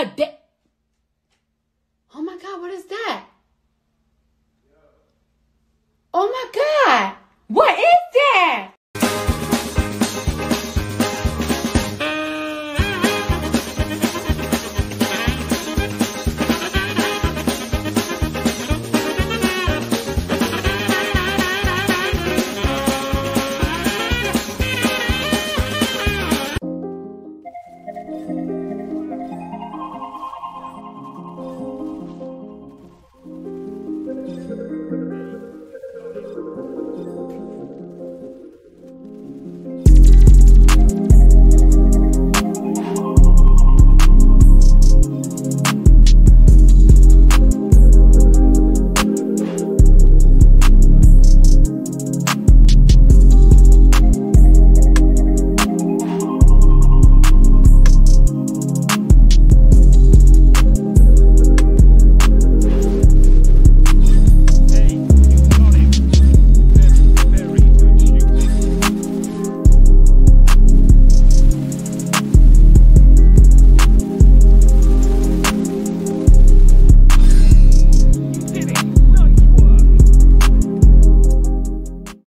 today. Oh my God, what is that?